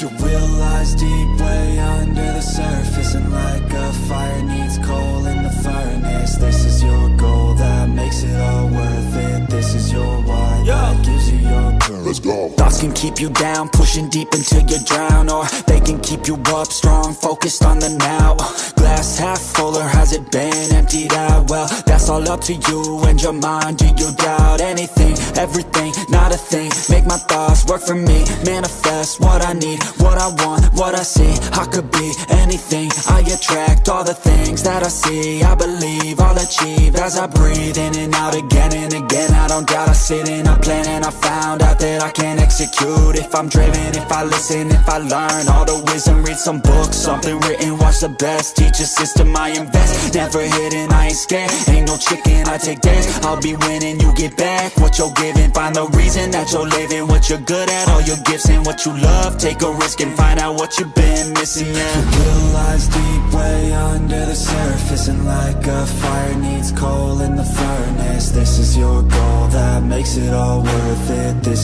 Your will lies deep way under the surface And like a fire needs coal in the furnace. This is your goal that makes it all worth it. This is your why that gives you your Let's go. Can keep you down, pushing deep until you drown Or they can keep you up strong, focused on the now. Glass half full or has it been emptied out? Well, that's all up to you and your mind Do you doubt anything, everything, not a thing. Make my thoughts work for me, manifest what I need What I want, what I see, I could be anything. I attract all the things that I see. I believe I'll achieve as I breathe in and out again and again. I don't doubt, I sit and I plan and I found out that I can execute. If I'm driven, if I listen, if I learn All the wisdom, read some books, something written Watch the best, teach a system I invest. Never hidden, I ain't scared. Ain't no chicken, I take dares I'll be winning, you get back what you're giving. Find the reason that you're living What you're good at, all your gifts and what you love. Take a risk and find out what you've been missing, yeah. Will lies deep way under the surface And like a fire needs coal in the furnace This is your goal that makes it all worth it. This